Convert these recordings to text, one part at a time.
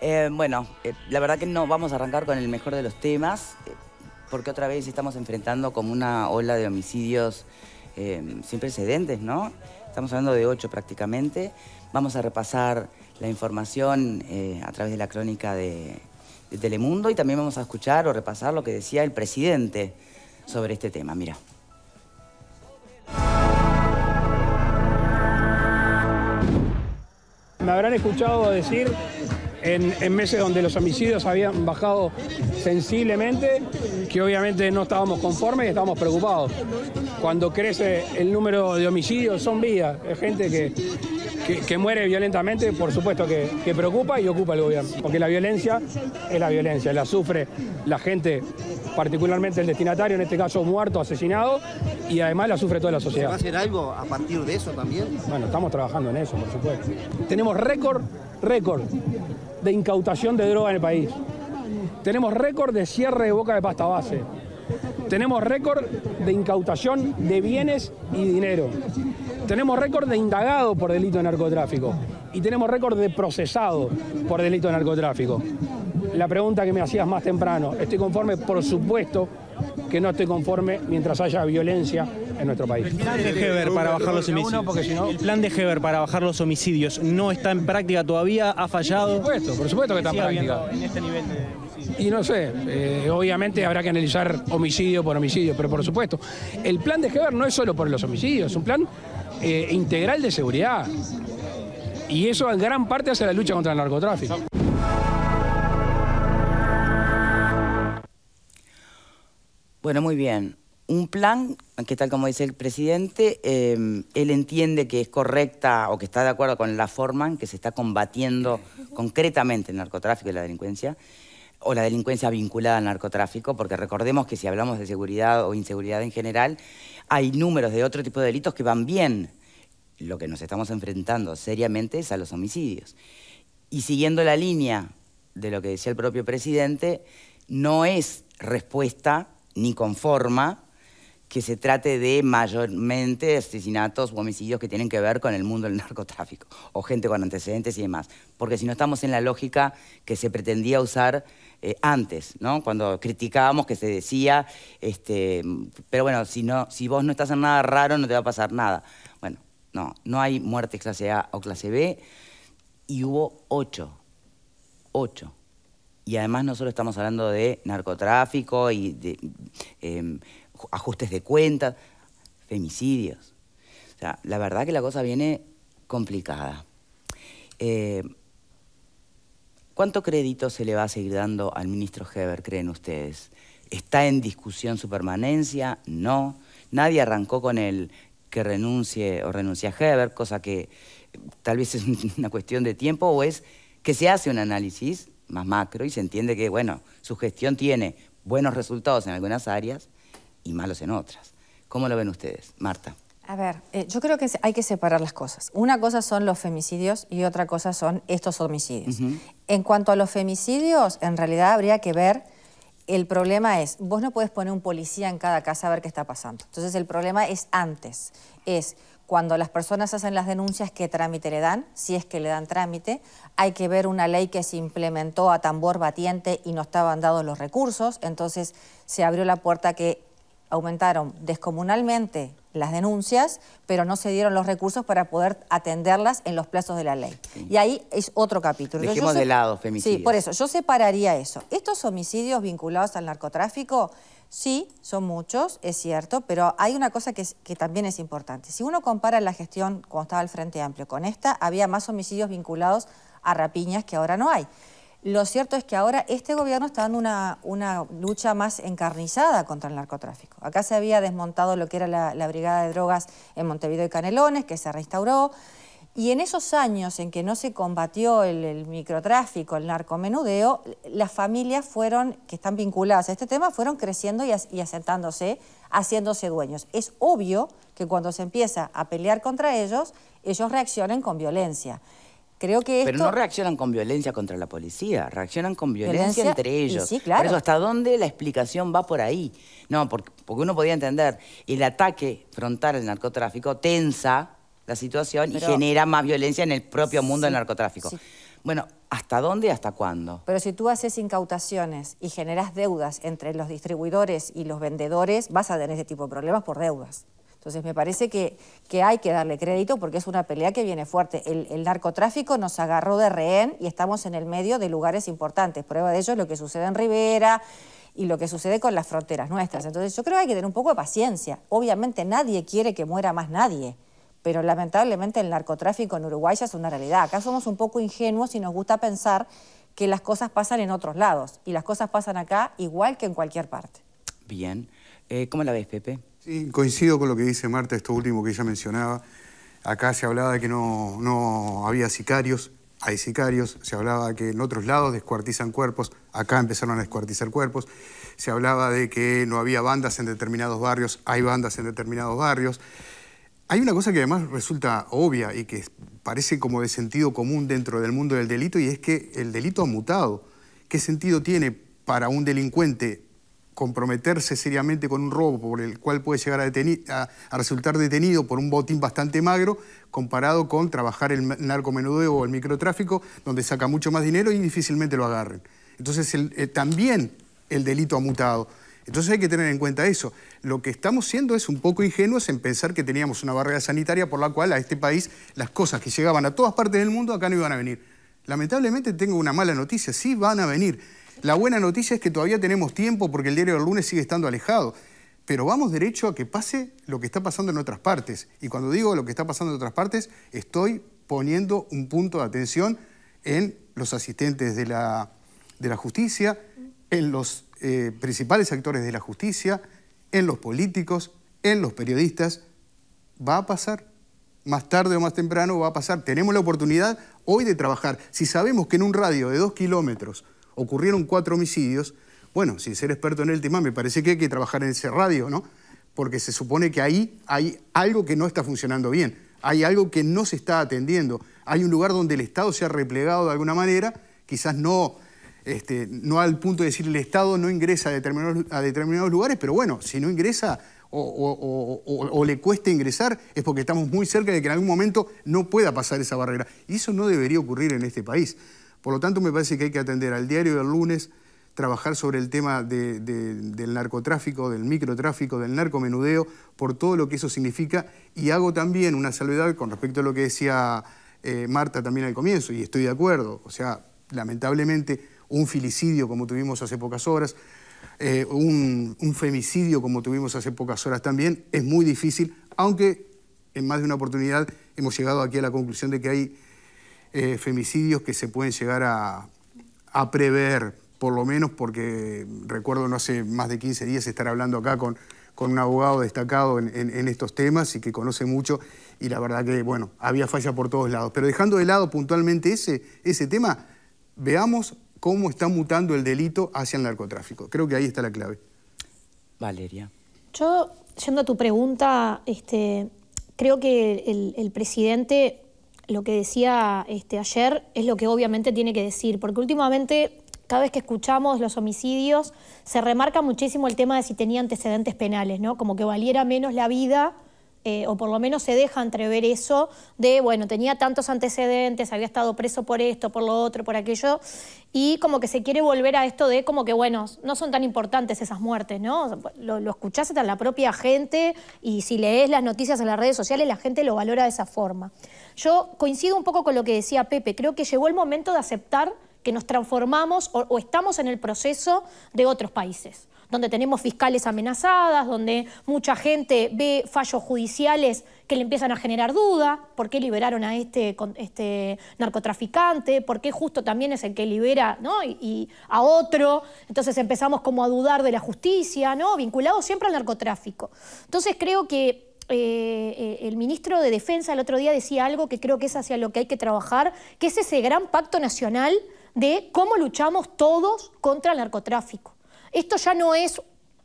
Eh, bueno, eh, la verdad que no vamos a arrancar con el mejor de los temas, eh, porque otra vez estamos enfrentando como una ola de homicidios sin precedentes, ¿no? Estamos hablando de ocho prácticamente. Vamos a repasar la información a través de la crónica de, de Telemundo y también vamos a escuchar o repasar lo que decía el presidente sobre este tema. Mira. Me habrán escuchado decir en, meses donde los homicidios habían bajado sensiblemente, que obviamente no estábamos conformes y estábamos preocupados. Cuando crece el número de homicidios son vidas, es gente que, que, muere violentamente, por supuesto que, preocupa y ocupa el gobierno. Porque la violencia es la violencia, la sufre la gente, particularmente el destinatario, en este caso muerto, asesinado, y además la sufre toda la sociedad. ¿Va a hacer algo a partir de eso también? Bueno, estamos trabajando en eso, por supuesto. Tenemos récord, récord de incautación de droga en el país. Tenemos récord de cierre de boca de pasta base. Tenemos récord de incautación de bienes y dinero. Tenemos récord de indagado por delito de narcotráfico. Y tenemos récord de procesado por delito de narcotráfico. La pregunta que me hacías más temprano, ¿estoy conforme? Por supuesto que no estoy conforme mientras haya violencia en nuestro país. El plan de Heber para bajar los homicidios. El plan de Heber para bajar los homicidios no está en práctica todavía, ha fallado. Por supuesto, por supuesto que está en práctica. En este nivel de y no sé, eh, obviamente habrá que analizar homicidio por homicidio, pero por supuesto, el plan de Heber no es solo por los homicidios, es un plan eh, integral de seguridad. Y eso en gran parte hace la lucha contra el narcotráfico. Bueno, muy bien. Un plan que tal como dice el presidente, em, él entiende que es correcta o que está de acuerdo con la forma en que se está combatiendo concretamente el narcotráfico y la delincuencia o la delincuencia vinculada al narcotráfico, porque recordemos que si hablamos de seguridad o inseguridad en general, hay números de otro tipo de delitos que van bien. Lo que nos estamos enfrentando seriamente es a los homicidios. Y siguiendo la línea de lo que decía el propio presidente, no es respuesta ni conforma que se trate de mayormente asesinatos o homicidios que tienen que ver con el mundo del narcotráfico o gente con antecedentes y demás. Porque si no estamos en la lógica que se pretendía usar eh, antes, ¿no? Cuando criticábamos que se decía, este, pero bueno, si, no, si vos no estás en nada raro no te va a pasar nada. Bueno, no, no hay muertes clase A o clase B y hubo ocho, ocho. Y además no solo estamos hablando de narcotráfico y de em, ajustes de cuentas, femicidios. O sea, la verdad que la cosa viene complicada. Eh, ¿Cuánto crédito se le va a seguir dando al ministro Heber, creen ustedes? ¿Está en discusión su permanencia? No. Nadie arrancó con el que renuncie o renuncie a Heber, cosa que tal vez es una cuestión de tiempo, o es que se hace un análisis más macro y se entiende que, bueno, su gestión tiene buenos resultados en algunas áreas y malos en otras. ¿Cómo lo ven ustedes? Marta. A ver, eh, yo creo que hay que separar las cosas. Una cosa son los femicidios y otra cosa son estos homicidios. En cuanto a los femicidios, en realidad habría que ver, el problema es, vos no puedes poner un policía en cada casa a ver qué está pasando. Entonces el problema es antes, es cuando las personas hacen las denuncias, qué trámite le dan, si es que le dan trámite. Hay que ver una ley que se implementó a tambor batiente y no estaban dados los recursos, entonces se abrió la puerta que aumentaron descomunalmente las denuncias, pero no se dieron los recursos para poder atenderlas en los plazos de la ley. Y ahí es otro capítulo. Dejemos de lado femicidios. Sí, por eso, yo separaría eso. Estos homicidios vinculados al narcotráfico, sí, son muchos, es cierto, pero hay una cosa que, que también es importante. Si uno compara la gestión cuando estaba el Frente Amplio con esta, había más homicidios vinculados a rapiñas que ahora no hay. Lo cierto es que ahora este gobierno está dando una, una, lucha más encarnizada contra el narcotráfico. Acá se había desmontado lo que era la, brigada de drogas en Montevideo y Canelones, que se restauró. Y en esos años en que no se combatió el, microtráfico, el narcomenudeo, las familias fueron, que están vinculadas a este tema, fueron creciendo y, y asentándose, haciéndose dueños. Es obvio que cuando se empieza a pelear contra ellos, ellos reaccionen con violencia. Creo que Pero no reaccionan con violencia contra la policía, reaccionan con violencia, entre ellos. Sí, claro. Por eso, ¿hasta dónde la explicación va por ahí? No, porque, uno podía entender, el ataque frontal al narcotráfico tensa la situación y genera más violencia en el propio mundo del narcotráfico. Bueno, ¿hasta dónde y hasta cuándo? Pero si tú haces incautaciones y generas deudas entre los distribuidores y los vendedores, vas a tener ese tipo de problemas por deudas. Entonces me parece que, que, hay que darle crédito porque es una pelea que viene fuerte. El, narcotráfico nos agarró de rehén y estamos en el medio de lugares importantes. Prueba de ello es lo que sucede en Rivera y lo que sucede con las fronteras nuestras. Entonces yo creo que hay que tener un poco de paciencia. Obviamente nadie quiere que muera más nadie, pero lamentablemente el narcotráfico en Uruguay ya es una realidad. Acá somos un poco ingenuos y nos gusta pensar que las cosas pasan en otros lados y las cosas pasan acá igual que en cualquier parte. Bien. Eh, ¿Cómo la ves, Pepe? Sí, coincido con lo que dice Marta, esto último que ella mencionaba. Acá se hablaba de que no, no había sicarios, hay sicarios, se hablaba de que en otros lados descuartizan cuerpos, acá empezaron a descuartizar cuerpos, se hablaba de que no había bandas en determinados barrios, hay bandas en determinados barrios. Hay una cosa que además resulta obvia y que parece como de sentido común dentro del mundo del delito y es que el delito ha mutado. ¿Qué sentido tiene para un delincuente comprometerse seriamente con un robo por el cual puede llegar a, resultar detenido por un botín bastante magro, comparado con trabajar el narcomenudeo o el microtráfico, donde saca mucho más dinero y difícilmente lo agarren. Entonces eh, también el delito ha mutado. Entonces hay que tener en cuenta eso. Lo que estamos siendo es un poco ingenuos en pensar que teníamos una barrera sanitaria por la cual a este país las cosas que llegaban a todas partes del mundo acá no iban a venir. Lamentablemente tengo una mala noticia, sí van a venir. La buena noticia es que todavía tenemos tiempo porque el diario del lunes sigue estando alejado. Pero vamos derecho a que pase lo que está pasando en otras partes. Y cuando digo lo que está pasando en otras partes, estoy poniendo un punto de atención en los asistentes de la, de la justicia, en los eh, principales actores de la justicia, en los políticos, en los periodistas. Va a pasar. Más tarde o más temprano va a pasar. Tenemos la oportunidad hoy de trabajar. Si sabemos que en un radio de dos kilómetros ocurrieron cuatro homicidios, bueno, sin ser experto en el tema, me parece que hay que trabajar en ese radio, ¿no? Porque se supone que ahí hay algo que no está funcionando bien, hay algo que no se está atendiendo, hay un lugar donde el Estado se ha replegado de alguna manera, quizás no, este, no al punto de decir el Estado no ingresa a determinados, lugares, pero bueno, si no ingresa o, o, le cuesta ingresar es porque estamos muy cerca de que en algún momento no pueda pasar esa barrera. Y eso no debería ocurrir en este país. Por lo tanto, me parece que hay que atender al diario del lunes, trabajar sobre el tema del narcotráfico, del microtráfico, del narcomenudeo, por todo lo que eso significa. Y hago también una salvedad con respecto a lo que decía eh, Marta también al comienzo, y estoy de acuerdo. O sea, lamentablemente, un filicidio como tuvimos hace pocas horas, eh, un, femicidio como tuvimos hace pocas horas también, es muy difícil, aunque en más de una oportunidad hemos llegado aquí a la conclusión de que hay eh, femicidios que se pueden llegar a, prever, por lo menos porque recuerdo no hace más de 15 días estar hablando acá con, con un abogado destacado en, estos temas y que conoce mucho y la verdad que, bueno, había falla por todos lados. Pero dejando de lado puntualmente ese, ese tema, veamos cómo está mutando el delito hacia el narcotráfico. Creo que ahí está la clave. Valeria. Yo, yendo a tu pregunta, este, creo que el, el presidente lo que decía este, ayer es lo que obviamente tiene que decir, porque últimamente cada vez que escuchamos los homicidios se remarca muchísimo el tema de si tenía antecedentes penales, ¿no? Como que valiera menos la vida, eh, o por lo menos se deja entrever eso de, bueno, tenía tantos antecedentes, había estado preso por esto, por lo otro, por aquello, y como que se quiere volver a esto de como que, bueno, no son tan importantes esas muertes, ¿no? Lo, lo escuchás hasta la propia gente y si lees las noticias en las redes sociales la gente lo valora de esa forma. Yo coincido un poco con lo que decía Pepe, creo que llegó el momento de aceptar que nos transformamos o, estamos en el proceso de otros países donde tenemos fiscales amenazadas, donde mucha gente ve fallos judiciales que le empiezan a generar duda, por qué liberaron a este, este narcotraficante, por qué justo también es el que libera ¿no? y, a otro, entonces empezamos como a dudar de la justicia, ¿no? vinculado siempre al narcotráfico. Entonces creo que eh, eh, el ministro de Defensa el otro día decía algo que creo que es hacia lo que hay que trabajar, que es ese gran pacto nacional de cómo luchamos todos contra el narcotráfico. Esto ya no es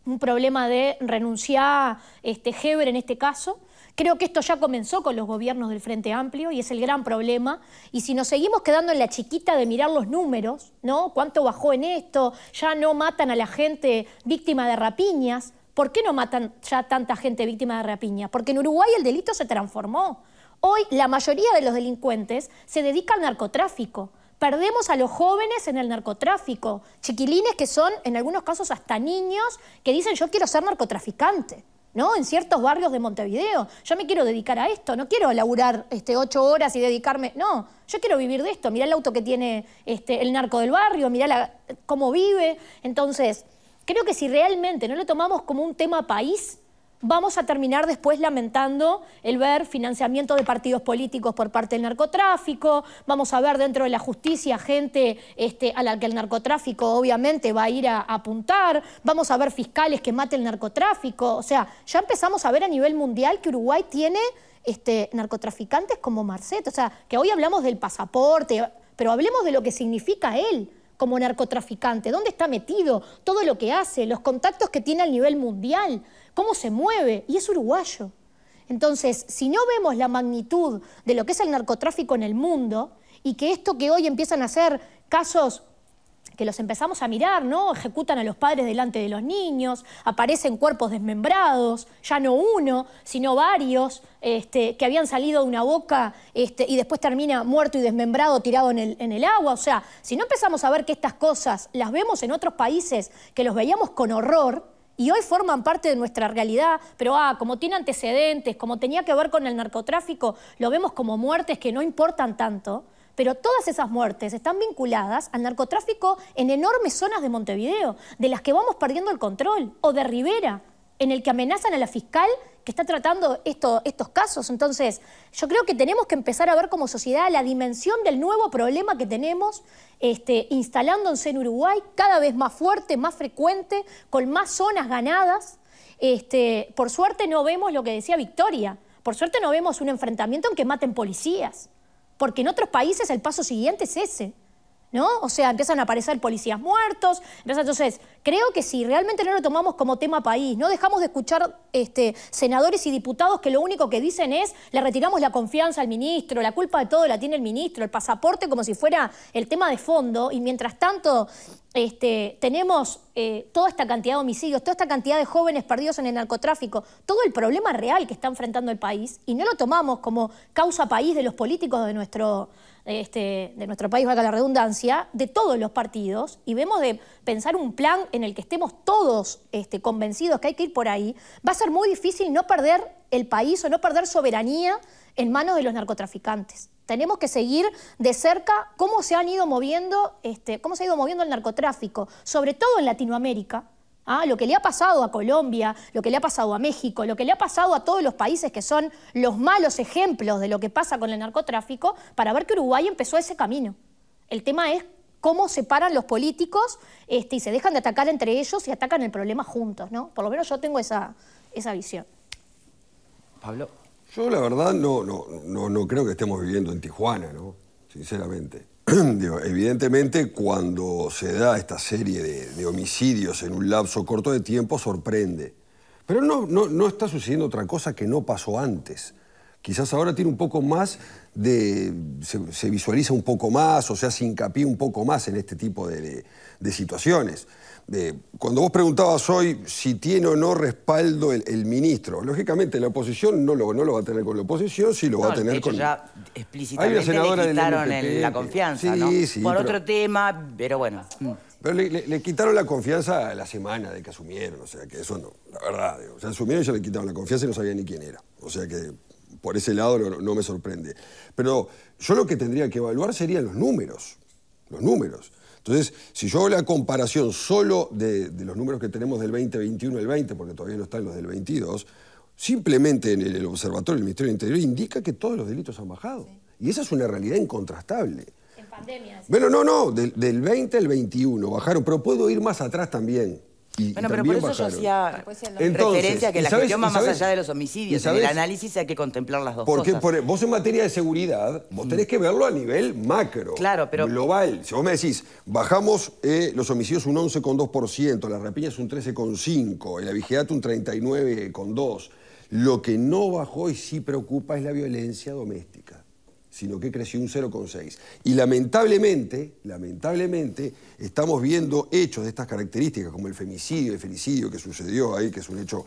un problema de renunciar este, Heber en este caso. Creo que esto ya comenzó con los gobiernos del Frente Amplio y es el gran problema. Y si nos seguimos quedando en la chiquita de mirar los números, ¿no? ¿Cuánto bajó en esto? Ya no matan a la gente víctima de rapiñas. ¿Por qué no matan ya tanta gente víctima de rapiña? Porque en Uruguay el delito se transformó. Hoy la mayoría de los delincuentes se dedica al narcotráfico. Perdemos a los jóvenes en el narcotráfico, chiquilines que son en algunos casos hasta niños que dicen yo quiero ser narcotraficante. ¿no? En ciertos barrios de Montevideo. Yo me quiero dedicar a esto, no quiero laburar este, ocho horas y dedicarme. No, yo quiero vivir de esto. Mirá el auto que tiene este, el narco del barrio, mirá cómo vive. Entonces, creo que si realmente no lo tomamos como un tema país, vamos a terminar después lamentando el ver financiamiento de partidos políticos por parte del narcotráfico, vamos a ver dentro de la justicia gente este, a la que el narcotráfico obviamente va a ir a, apuntar, vamos a ver fiscales que maten el narcotráfico, o sea, ya empezamos a ver a nivel mundial que Uruguay tiene este, narcotraficantes como Marcet, o sea, que hoy hablamos del pasaporte, pero hablemos de lo que significa él como narcotraficante, dónde está metido, todo lo que hace, los contactos que tiene a nivel mundial cómo se mueve, y es uruguayo. Entonces, si no vemos la magnitud de lo que es el narcotráfico en el mundo, y que esto que hoy empiezan a ser casos que los empezamos a mirar, ¿no? Ejecutan a los padres delante de los niños, aparecen cuerpos desmembrados, ya no uno, sino varios, este, que habían salido de una boca este, y después termina muerto y desmembrado tirado en el, en el agua. O sea, si no empezamos a ver que estas cosas las vemos en otros países que los veíamos con horror, y hoy forman parte de nuestra realidad, pero ah, como tiene antecedentes, como tenía que ver con el narcotráfico, lo vemos como muertes que no importan tanto, pero todas esas muertes están vinculadas al narcotráfico en enormes zonas de Montevideo, de las que vamos perdiendo el control, o de Rivera, en el que amenazan a la fiscal que está tratando estos casos. Entonces, yo creo que tenemos que empezar a ver como sociedad la dimensión del nuevo problema que tenemos este, instalándose en Uruguay, cada vez más fuerte, más frecuente, con más zonas ganadas. Este, por suerte no vemos lo que decía Victoria, por suerte no vemos un enfrentamiento en que maten policías, porque en otros países el paso siguiente es ese. ¿No? O sea, empiezan a aparecer policías muertos. Entonces, creo que si realmente no lo tomamos como tema país, no dejamos de escuchar este, senadores y diputados que lo único que dicen es le retiramos la confianza al ministro, la culpa de todo la tiene el ministro, el pasaporte como si fuera el tema de fondo, y mientras tanto este, tenemos eh, toda esta cantidad de homicidios, toda esta cantidad de jóvenes perdidos en el narcotráfico, todo el problema real que está enfrentando el país, y no lo tomamos como causa país de los políticos de nuestro, este, de nuestro país, valga la redundancia, de todos los partidos, y vemos de pensar un plan en el que estemos todos este, convencidos que hay que ir por ahí, va a ser muy difícil no perder el país o no perder soberanía en manos de los narcotraficantes. Tenemos que seguir de cerca cómo se han ido moviendo, este, cómo se ha ido moviendo el narcotráfico, sobre todo en Latinoamérica. ¿Ah? Lo que le ha pasado a Colombia, lo que le ha pasado a México, lo que le ha pasado a todos los países que son los malos ejemplos de lo que pasa con el narcotráfico, para ver que Uruguay empezó ese camino. El tema es cómo se paran los políticos este, y se dejan de atacar entre ellos y atacan el problema juntos, ¿no? Por lo menos yo tengo esa, esa visión. Pablo. Yo la verdad no, no, no, no creo que estemos viviendo en Tijuana, ¿no? Sinceramente. evidentemente cuando se da esta serie de, homicidios en un lapso corto de tiempo sorprende. Pero no, no, está sucediendo otra cosa que no pasó antes. Quizás ahora tiene un poco más de. se, visualiza un poco más o se hace hincapié un poco más en este tipo de situaciones cuando vos preguntabas hoy si tiene o no respaldo el, ministro, lógicamente la oposición no lo, no lo va a tener con la oposición, sí lo va a tener con... ya explícitamente le quitaron la confianza, ¿no? Por otro tema, pero bueno... Mm. Pero le, quitaron la confianza a la semana de que asumieron, o sea que eso no, la verdad, o sea, asumieron y ya le quitaron la confianza y no sabía ni quién era. O sea que por ese lado no, no me sorprende. Pero yo lo que tendría que evaluar serían los números, los números. Entonces, si yo hago la comparación solo de, los números que tenemos del 2021 el 20, porque todavía no están los del 22, simplemente en el, observatorio del Ministerio del Interior indica que todos los delitos han bajado. Y esa es una realidad incontrastable. En pandemia. Bueno, no, no, del, del 20 al 21 bajaron, pero puedo ir más atrás también bueno, pero por eso yo hacía referencia a que la gestión va más allá de los homicidios. En el análisis hay que contemplar las dos porque, cosas. Porque vos en materia de seguridad, vos tenés que verlo a nivel macro. Claro, pero... Global. Si vos me decís, bajamos eh, los homicidios un 11,2%, las rapiñas un 13,5%, el abigeato un 39,2%. Lo que no bajó y sí preocupa es la violencia doméstica sino que creció un 0,6. Y lamentablemente, lamentablemente, estamos viendo hechos de estas características, como el femicidio, el felicidio que sucedió ahí, que es un hecho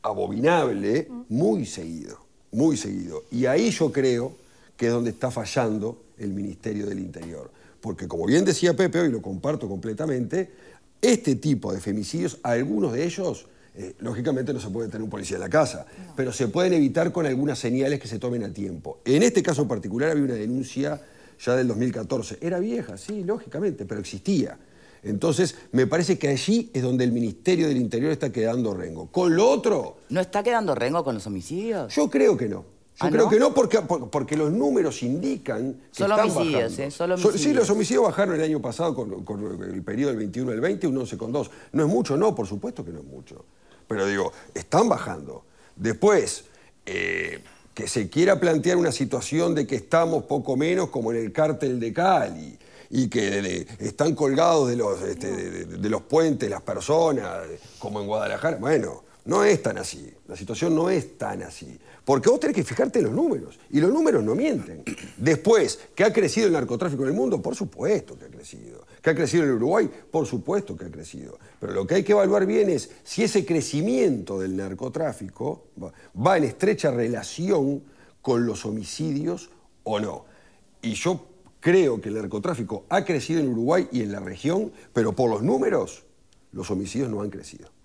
abominable, muy seguido, muy seguido. Y ahí yo creo que es donde está fallando el Ministerio del Interior. porque como bien decía Pepe, y lo comparto completamente, este tipo de femicidios, algunos de ellos, eh, lógicamente no se puede tener un policía en la casa, pero se pueden evitar con algunas señales que se tomen a tiempo. En este caso en particular había una denuncia ya del 2014. Era vieja, sí, lógicamente, pero existía. Entonces, me parece que allí es donde el Ministerio del Interior está quedando rengo. Con lo otro... ¿No está quedando rengo con los homicidios? Yo creo que no. Yo ¿Ah, creo no? que no, porque, porque los números indican que Solo están homicidios, bajando. ¿eh? Solo Sí, los homicidios bajaron el año pasado con, con el periodo del 21 al 20, un 11,2. No es mucho, no, por supuesto que no es mucho. Pero digo, están bajando. Después, eh, que se quiera plantear una situación de que estamos poco menos como en el cártel de Cali y que están colgados de los, este, de- de los puentes las personas, como en Guadalajara. Bueno, no es tan así. La situación no es tan así. Porque vos tenés que fijarte en los números. Y los números no mienten. Después, ¿que ha crecido el narcotráfico en el mundo? Por supuesto que ha crecido. ¿Que ha crecido en el Uruguay? Por supuesto que ha crecido. Pero lo que hay que evaluar bien es si ese crecimiento del narcotráfico va en estrecha relación con los homicidios o no. Y yo creo que el narcotráfico ha crecido en Uruguay y en la región, pero por los números, los homicidios no han crecido.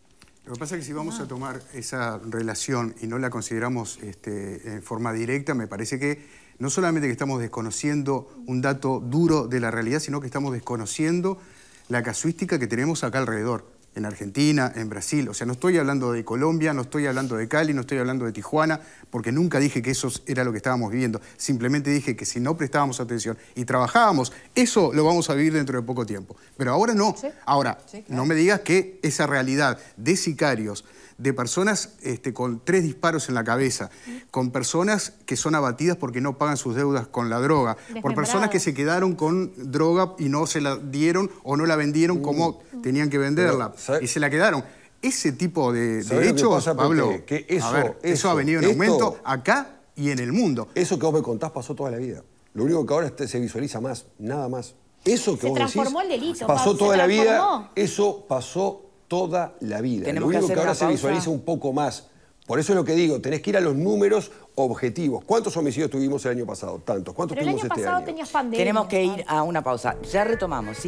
Lo que pasa es que si vamos a tomar esa relación y no la consideramos este, en forma directa, me parece que no solamente que estamos desconociendo un dato duro de la realidad, sino que estamos desconociendo la casuística que tenemos acá alrededor, en Argentina, en Brasil. O sea, no estoy hablando de Colombia, no estoy hablando de Cali, no estoy hablando de Tijuana, porque nunca dije que eso era lo que estábamos viviendo. Simplemente dije que si no prestábamos atención y trabajábamos, eso lo vamos a vivir dentro de poco tiempo. Pero ahora no. Ahora, no me digas que esa realidad de sicarios, de personas este, con tres disparos en la cabeza, con personas que son abatidas porque no pagan sus deudas con la droga, por personas que se quedaron con droga y no se la dieron o no la vendieron como tenían que venderla Pero, ¿sabe- y se la quedaron. Ese tipo de, ¿Sabe de hechos, pasa? Pablo, Que eso- a ver, eso, eso, ha venido en esto- aumento acá y en el mundo. Eso que vos me contás pasó toda la vida. Lo único que ahora este- se visualiza más, nada más. Eso que Se vos transformó decís, el delito, pasó Pablo, toda la vida, eso pasó toda la vida. Tenemos Lo que único hacer que ahora se visualiza un poco más. Por eso es lo que digo, tenés que ir a los números objetivos. ¿Cuántos homicidios tuvimos el año pasado? Tantos. ¿Cuántos Pero el tuvimos año este pasado año? tenías pandemia. Tenemos que ir a una pausa. Ya retomamos. ¿sí?